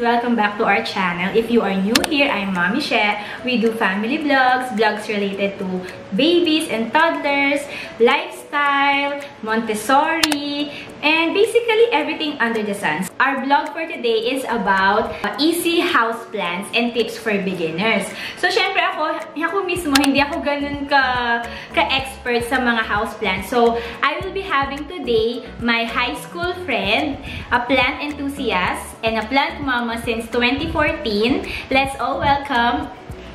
Welcome back to our channel. If you are new here, I'm Mommy She. We do family vlogs, vlogs related to babies and toddlers, lifestyle, Montessori, and basically everything under the sun. Our vlog for today is about uh, easy houseplants and tips for beginners. So, syempre ako, ako mismo, hindi ako ganun ka, ka-expert sa mga houseplants. So, I will be having today my high school friend, a plant enthusiast, and a plant mama since 2014. Let's all welcome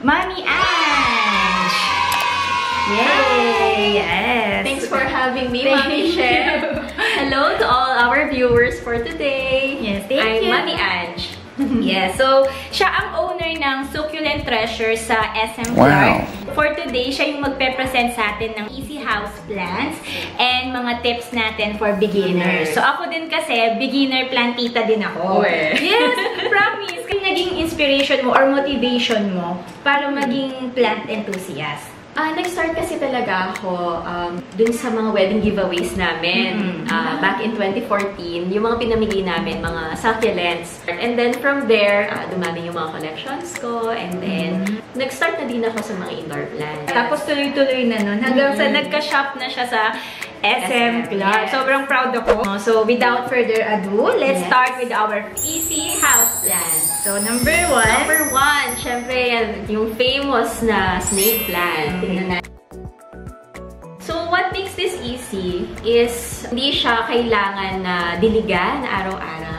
Mommy Ange! Yay! Yes! Thanks for having me, Thank Mami. Chef. Hello to all our viewers for today. Yes, thank I'm you. Mami Ange. Yeah, so siya ang owner ng Succulent Treasure sa SM Wow. Clark. For today, siya yung magpe-present sa atin ng easy house plants and mga tips natin for beginners. So ako din kasi, beginner plantita din ako. Uwe. Yes, promise. Kung naging inspiration mo or motivation mo para maging plant enthusiast. Ah, nag-start kasi talaga ako um, dun sa mga wedding giveaways namin. Mhm. Ah, back in 2014, yung mga pinamigay namin, mga succulents. And then from there, ah, dumami yung mga collections ko. And then, nag-start na din ako sa mga indoor plants. Tapos tuloy-tuloy na nun. Hanggang sa Mhm. nagka-shop na siya sa SM Clark. yes. Sobrang proud ako. So, without further ado, let's Yes. start with our easy house plants. So, number one. Number one, syempre, yung famous na snake plant. Tingnan natin. So, what makes this easy is hindi siya kailangan na diligan araw-araw.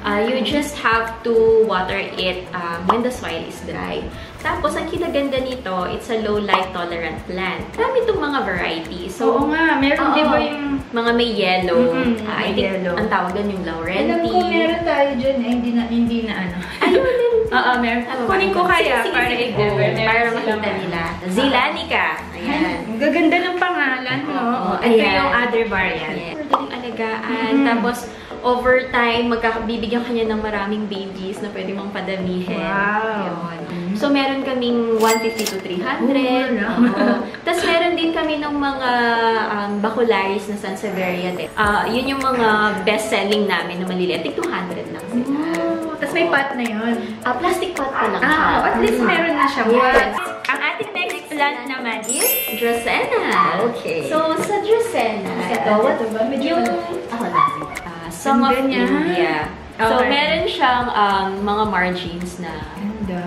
Uh, you just have to water it um, when the soil is dry. Tapos, ang kinaganda nito, it's a low light tolerant plant. Dami itong mga varieties. So, Oo nga, meron di ba yung... mga may yellow. Mhm, Ah, may I think yellow. ang tawag doon yung laurenti. Alam ko, meron tayo dyan eh. Hindi na, hindi na ano. Ayun, Oo, meron. Kunin ko kaya Sige, para sige, meron Para makita nila. Zilanica. Ayan. Ang gaganda ng pangalan, no? Oo, Ito ayan. yung other variant. Yes. Madaling alagaan. Mhm. Tapos, over time, magkakabibigyan kanya ng maraming babies na pwede mong padamihin. Wow. Yun. So, meron kaming 150 to 300. Oh. Tapos, meron din kami ng mga um, bacularis na Sansevieria. din. Ah, yun yung mga best-selling namin na maliliit. Tig 200 lang sila. Oh, Tapos may pot na yun. Ah, plastic pot pa lang. Ah, at least Mhm. meron na siya. Yes. Ang ating next plant naman is... Dracaena. Okay. So, sa Dracaena, Ito, yung, malaki. ako na, Song of. India. So, Okay. meron siyang um, mga margins na Ganda.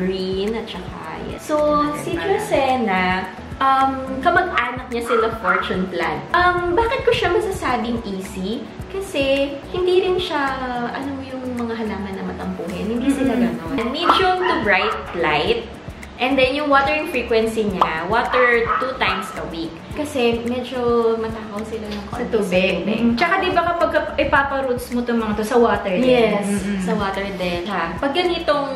green at saka, yes. So, si Dracaena, um, kamag-anak niya sila fortune plant. Um, bakit ko siya masasabing easy? Kasi, hindi rin siya, ano yung mga halaman na matampuhin. Hindi sila ganon. Medium to bright light. And then, yung watering frequency niya, water two times a week. Kasi, medyo matakaw sila ng Sa konti tubig. Mm. Tsaka di ba kapag ka- ipapa-roots mo itong mga to sa water din? Yes, Mm-mm. sa water din. Siya. Pag ganitong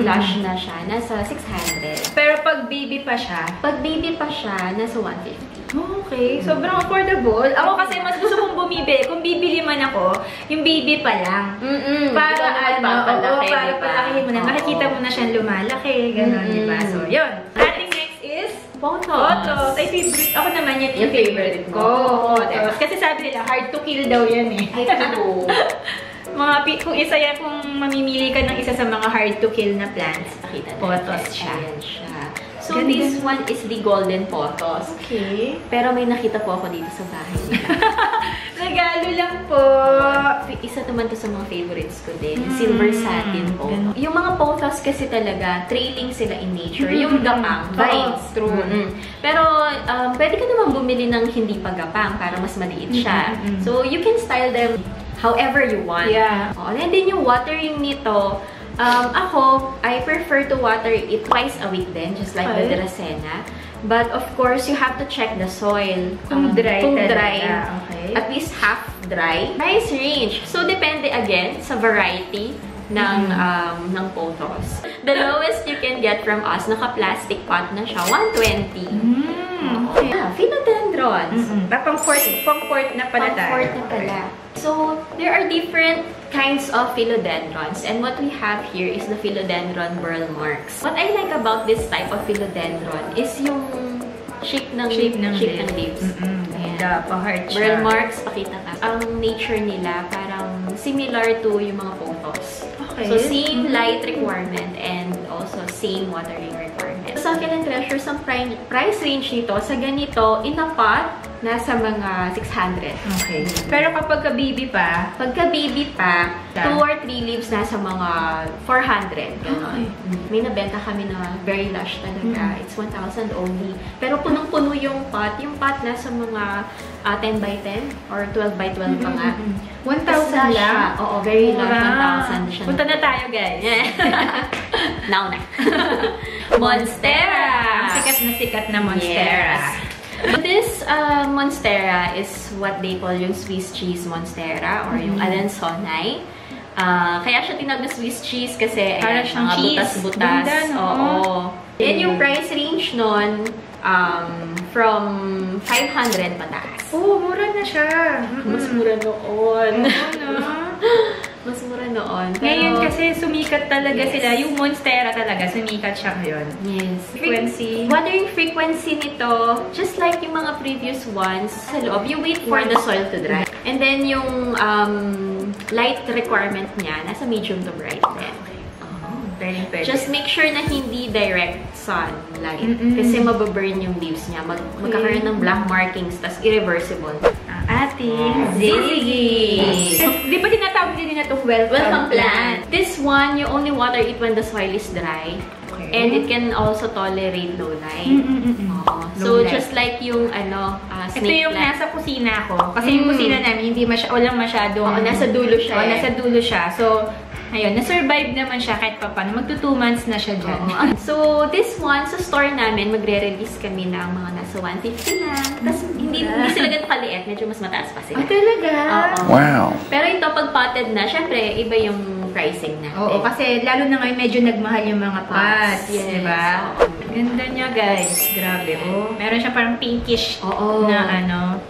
lush na siya, nasa 600. Pero pag baby pa siya, Pag baby pa siya, nasa 150. okay, sobrang affordable. Ako kasi mas gusto kong bumibili. Kung bibili man ako, yung baby pa lang. Mm-mm. Para ano, oo, para diba? palakihin mo na. Makikita mo na siyang lumalaki, gano'n, Mm-mm. di ba? So, yun. Photos. photos. Ay, favorite. Ako naman yan, yung favorite ko. Photos. Kasi sabi nila, hard to kill daw yan eh. Ay, true. mga, kung isa yan, kung mamimili ka ng isa sa mga hard to kill na plants, natin. Photos siya. Ayan siya. So, Ganda. this one is the golden photos. Okay. Pero may nakita po ako dito sa bahay nila. Regalo lang po. Isa naman to sa mga favorites ko din. Mm. Silver satin po. Ganda. Yung mga pothos kasi talaga, trailing sila in nature. Mm. Yung gapang, Oo, vines. true. Mm-mm. Pero, um, pwede ka naman bumili ng hindi pa gapang para mas maliit siya. Mm-mm. So, you can style them however you want. Yeah. Oh, and then yung watering nito, um, ako, I prefer to water it twice a week din, just like the Ay. Dracena. But of course, you have to check the soil. Kung Um, dry Kung dry. okay. At least half dry. Nice range. So, depende again sa variety ng Mm-hmm. um, ng photos. The lowest you can get from us, naka-plastic pot na siya, 120. Mm, okay. Ah, philodendrons. Mm-mm. Pang port, pang na pala tayo. Comfort na pala. So, there are different kinds of philodendrons. And what we have here is the philodendron burl marks. What I like about this type of philodendron is yung shape ng, Shape ng shape leaves. ng leaves. Ayan. Ganda, pa-heart siya. Burl marks, pakita ka. Ang nature nila, parang similar to yung mga photos. Okay. So, same light requirement and also same watering requirement. Sa Treasures, ang pri- price range nito, sa ganito, in a pot, nasa mga 600. Okay. Pero kapag ka-baby pa, Pagka baby pa, Yeah. 2 or 3 leaves nasa mga 400. Ganon. Okay. May nabenta kami na very lush talaga. Mm. It's 1,000 only. Pero punong-puno yung pot. Yung pot nasa mga ah, 10 by 10 or 12 by 12 pa nga. Mm, 1,000 Lush siya. lang? Oo, very lush. Mura. 1,000 siya. Punta na tayo, guys. Now na. Monstera! Ang sikat na sikat na Monstera. Yes. But this uh, Monstera is what they call yung Swiss cheese Monstera or yung Mhm. Alanzonay. Uh, kaya siya tinawag na Swiss cheese kasi Para ayan, siyang mga butas-butas. No? Oo. Yan yung price range nun um, from 500 pataas. Oo, mura na siya. Mas mura noon. Ano? Mas mura noon. Pero, Ngayon kasi sumikat talaga Yes. sila. Yung Monstera talaga, sumikat siya ngayon. Yes. Frequency. Watering frequency nito, just like yung mga previous ones, sa loob, you wait for the soil to dry. And then yung um, light requirement niya, nasa medium to bright din. Pwede, pwede. Just make sure na hindi direct sunlight. Mm-mm. Kasi mababurn yung leaves niya. Mag magkakaroon ng black markings, tas irreversible. ang ating Ziggy! Di ba tinatawag din na ito welcome, Welcome plant. This one, you only water it when the soil is dry. Okay. And it can also tolerate low light. Mm-mm-mm. Oo. So, light. just like yung ano, uh, Ito snake yung plant. nasa kusina ko. Kasi yung Mm. kusina namin, hindi masya, walang masyadong... Oo, nasa dulo siya Oo, eh. nasa dulo siya. So, ayun, na-survive naman siya kahit pa paano. Magto 2 months na siya dyan. Oo. so, this one, sa store namin, magre-release kami ng mga nasa 150 lang. Tapos, hindi, hindi sila ganun kaliit. Medyo mas mataas pa sila. Ah, talaga? Oo. Wow. Pero ito, pag potted na, syempre, iba yung pricing natin. Oo, kasi lalo na ngayon medyo nagmahal yung mga pots. Yes. Diba? Ganda niya, guys. Grabe, oh. Meron siya parang pinkish Oo. na ano.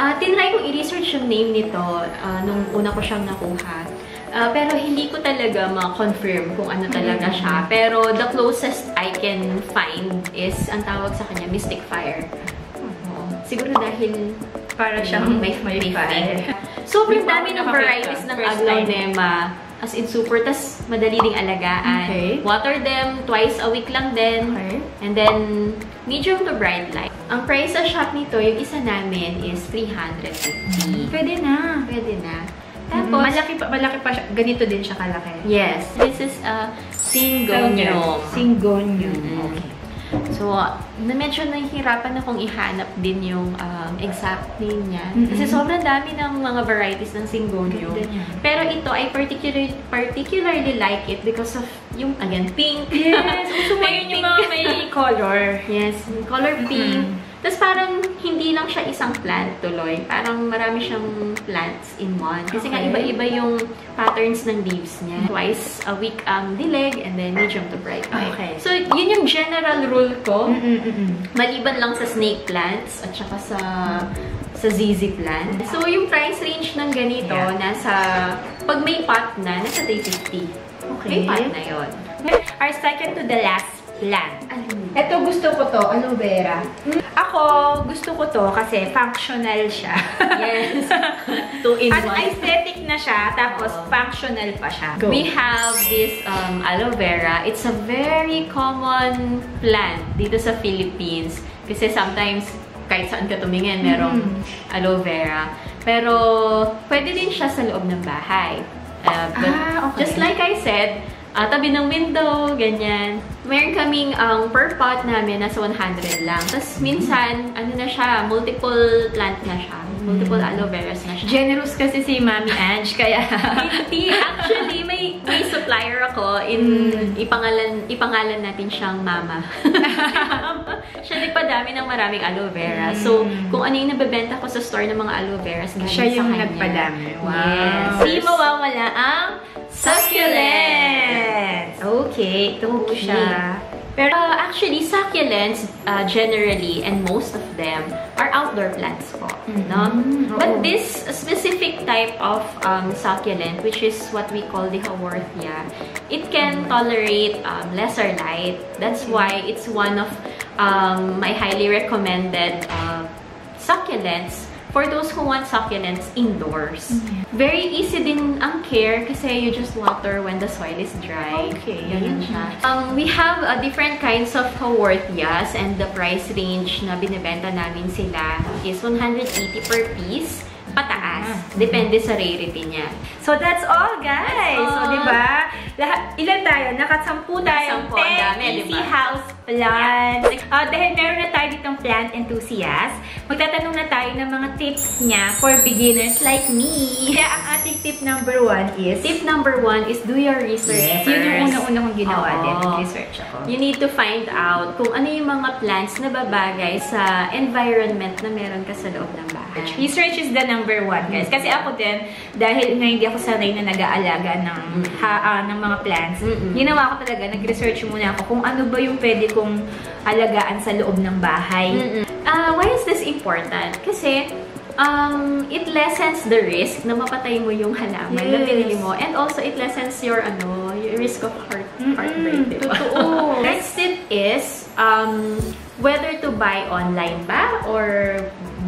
Ah, tinry kong i-research yung name nito ah, nung una ko siyang nakuha. Ah, pero hindi ko talaga ma-confirm kung ano talaga Mm-hmm. siya. Pero the closest I can find is, ang tawag sa kanya, Mystic Fire. Oo. Siguro dahil Para siyang may, may fire. fire. Sobrang dami ng varieties ng aglaonema. As in super, tas madali ding alagaan. Okay. Water them twice a week lang din. Okay. And then, medium to bright light. Ang price sa shop nito, yung isa namin is 350. Pwede na. Pwede na. Tapos, malaki pa, malaki pa siya. Ganito din siya kalaki. yes, this is a syngonium. Syngonium. Mm. Okay. So, na medyo nahihirapan akong ihanap din yung um, exact name niya. Mm-mm. Kasi sobrang dami ng mga varieties ng syngonium. Pero ito, I particularly, particularly like it because of yung, again, pink. Yes, gusto mo yun yung mga may color. Yes, color pink. Mm-mm. Tapos parang hindi lang siya isang plant tuloy. Parang marami siyang plants in one. Kasi nga Okay. iba-iba yung patterns ng leaves niya. Twice a week ang dilig and then medium to bright. Okay. So, yun yung general rule ko. Mm-mm-mm. Maliban lang sa snake plants at saka sa sa ZZ plant. So, yung price range ng ganito, Yeah. nasa, pag may pot na, nasa 350. May Okay. pot na yun. Our second to the last plant. Alin? Ito gusto ko to, aloe vera. Ako, gusto ko to kasi functional siya. Yes. Two in At one. aesthetic na siya, tapos Oo. functional pa siya. We have this um, aloe vera. It's a very common plant dito sa Philippines. Kasi sometimes, kahit saan ka tumingin, merong Mm. aloe vera. Pero, pwede din siya sa loob ng bahay. Uh, but Ah, okay. Just like I said, ah, tabi ng window, ganyan. Meron kaming ang per pot namin nasa 100 lang. Tapos minsan, ano na siya, multiple plant na siya. Multiple aloe veras na siya. Generous kasi si Mami Ange, kaya... Hindi, actually, may, may supplier ako in ipangalan ipangalan natin siyang Mama. siya nagpadami ng maraming aloe vera. So, kung ano yung nabebenta ko sa store ng mga aloe veras, galing siya yung sa kanya. nagpadami. Yes. Di mawawala ang succulents. Okay, ito Okay. siya. Pero uh, actually, succulents, uh, generally, and most of them, are outdoor plants po. No? Mhm. Oo. But this specific type of um, succulent, which is what we call the Haworthia, it can tolerate um, lesser light. That's why it's one of um, my highly recommended uh, succulents for those who want succulents indoors. Very easy din ang care kasi you just water when the soil is dry. Okay. Ganun siya. Um, we have uh, different kinds of Haworthias and the price range na binibenta namin sila is 180 per piece pataas. Depende sa rarity niya. So, that's all, guys. That's all. So, di ba? Lahat, ilan tayo? Nakasampu tayo. Nakasampu, ang dami, easy house plants. Uh, dahil meron na tayo ditong plant enthusiast, magtatanong na tayo ng mga tips niya for beginners like me. Kaya ang ating tip number one is... Tip number one is do your research Yes, yun yung una-una kong ginawa Oo. din. Nag-research ako. You need to find out kung ano yung mga plants na babagay sa environment na meron ka sa loob ng bahay. Research is the number one, guys. Kasi ako din, dahil nga hindi ako sanay na nag-aalaga ng, ha, ah, ng mga plants, Mm-mm. ginawa ko talaga, nag-research muna ako kung ano ba yung pwede kong alagaan sa loob ng bahay. Mm-mm. Uh, why is this important? Kasi um, it lessens the risk na mapatay mo yung halaman na Yes. pinili mo. And also, it lessens your, ano, your risk of heart, heartbreak, diba? Totoo. Next tip is um, whether to buy online ba or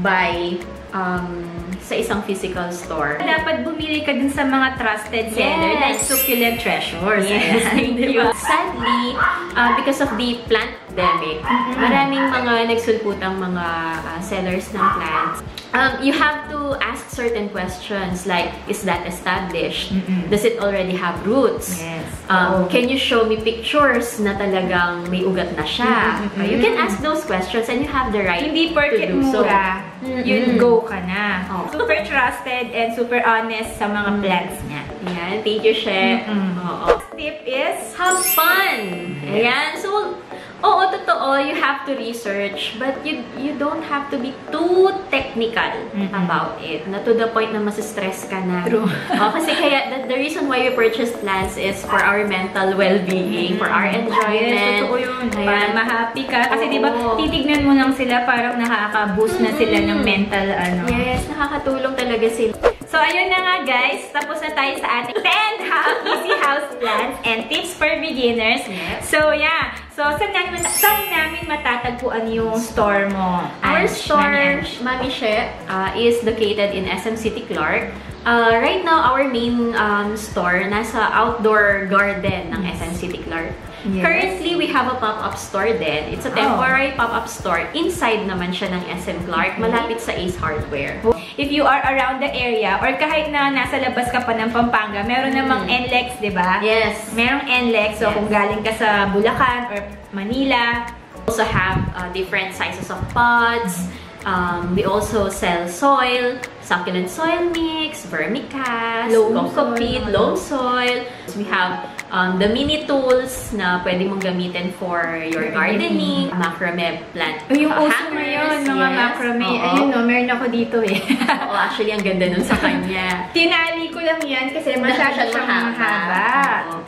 buy um, sa isang physical store. Dapat bumili ka dun sa mga trusted seller Yes. like Succulent Treasures. Yes, thank you. Sadly, uh, because of the plant pandemic, maraming mga nagsulputang mga uh, sellers ng plants. Um, you have to ask certain questions like, is that established? Mm-mm. Does it already have roots? Yes. Um, Oo. can you show me pictures na talagang may ugat na siya? Mm-mm. Uh, you can ask those questions and you have the right Hindi to porket do so. mura, Mm-mm. yun go ka na. Oh. Super trusted and super honest sa mga plants niya. Ayan, thank you, She. Mm-mm. Oo. Tip is, have fun. Ayan. So, oo, totoo, you have to research, but you you don't have to be too technical Mm-mm. about it. Na to the point na masistress ka na. True. Oh, kasi kaya, the, the reason why we purchase plants is for our mental well-being, for our enjoyment. Yes, totoo yun. Para ma-happy ka. Kasi Oo. di ba, titignan mo lang sila, parang nakaka-boost na sila ng mental, ano. Yes, nakakatulong talaga sila. So, ayun na nga guys. Tapos na tayo sa ating 10 house, easy house plans and tips for beginners. Yes. So, yeah. So, saan namin, saan namin matatagpuan yung store mo? Our Ange, store, Mami She, uh, is located in SM City Clark. Uh, right now, our main um, store nasa outdoor garden ng SM City Clark. Yes. Currently, we have a pop-up store din. It's a Oh. temporary pop-up store. Inside naman siya ng SM Clark, malapit sa Ace Hardware. If you are around the area or kahit na nasa labas ka pa ng Pampanga, meron namang Mm. NLEX, di ba? Yes. Merong NLEX. So, Yes. kung galing ka sa Bulacan or Manila, also have uh, different sizes of pots. Um, we also sell soil, succulent soil mix, vermicast, Loam soil. loam soil. We have um, the mini tools na pwede mong gamitin for your gardening, macrame plant Oh, yung uh, hangers, ngayon, mga yes. macrame. Oo. Ayun, no, meron ako dito eh. Oo, actually, ang ganda nun sa kanya. Tinali ko lang yan kasi masyado siyang mahaba. Oo.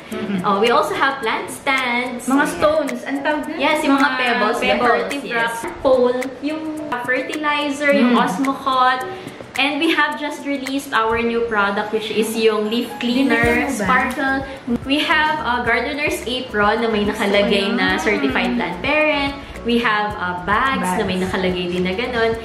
Oh, we also have plant stands. Mga stones, ang tawag na? Yes, yung mga pebbles, the pebbles, vertebrae, yes. pole, yung fertilizer, yung Mm. osmocot. And we have just released our new product which is yung leaf cleaner, sparkle. We have a gardener's apron na may nakalagay na certified plant parent. We have uh, bags, na may Bags. nakalagay din na ganun.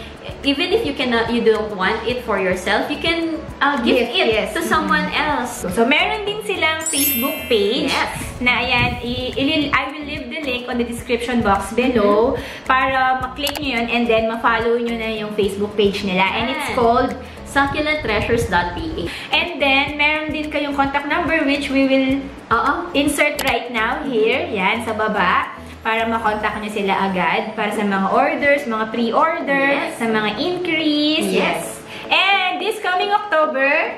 Even if you cannot, you don't want it for yourself, you can uh, give Gift, it yes. to someone else. So, meron din silang Facebook page. Yes. Na ayan, i- i- will leave the link on the description box below para maklik nyo yun and then ma-follow nyo na yung Facebook page nila. And it's called succulenttreasures.ph. And then, meron din kayong contact number which we will Oo. insert right now here. Yan, sa baba. Para makontak nyo sila agad. Para sa mga orders, mga pre-orders, Yes. sa mga inquiries. Yes. And this coming October,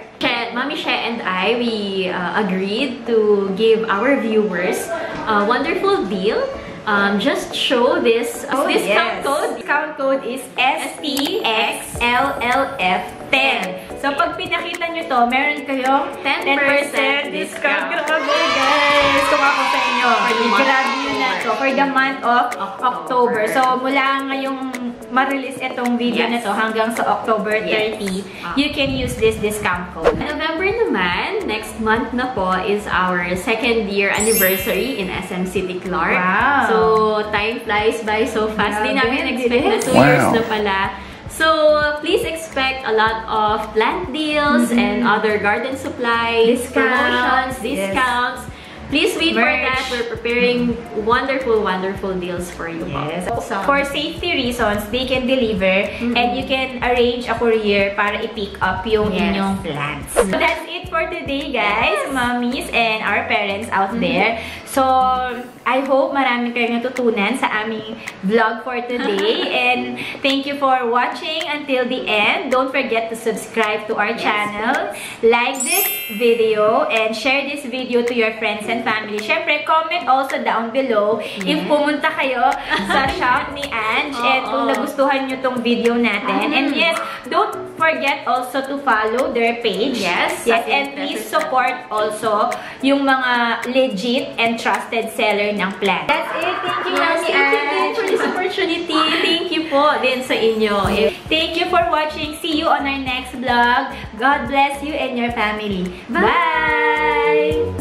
Mami She and I, we uh, agreed to give our viewers a wonderful deal. Um, just show this Oh, discount yes. code. Discount code is STXLLF10. So, pag pinakita nyo to, meron kayong 10% 10% discount. discount. Grabe, guys! Kung ako sa inyo, For the month grab of nyo na to for the month of October. October. So, mula ngayong ma-release itong video Yes. na to hanggang sa October 30, Yes. Ah. you can use this discount code. November naman, next month na po is our second year anniversary in SM City Clark. Wow. So, time flies by so fast. Di Grabe, namin expect na bilis. two Wow. years na pala. So, please expect a lot of plant deals mm -hmm. and other garden supplies, discounts, promotions, discounts. Yes. Please wait Merch. for that. We're preparing wonderful, wonderful deals for you. Yes. Also, for safety reasons, they can deliver mm -hmm. and you can arrange a courier para i-pick up yung yes. inyong plants. So that's it for today, guys. Yes. Mommies and our parents out mm -hmm. there. So, I hope marami kayong natutunan sa aming vlog for today. and thank you for watching until the end. Don't forget to subscribe to our yes. channel. Like this video and share this video to your friends and family. Siyempre, comment also down below yes. if pumunta kayo sa shop ni Ange oh, and kung nagustuhan nyo tong video natin. Mm. And yes, don't forget also to follow their page. Yes. Yes, and please support also yung mga legit and trusted seller ng plant. That's it. Thank you, yes, Mami Thank you for this opportunity. Thank you po din sa inyo. Thank you for watching. See you on our next vlog. God bless you and your family. Bye! Bye.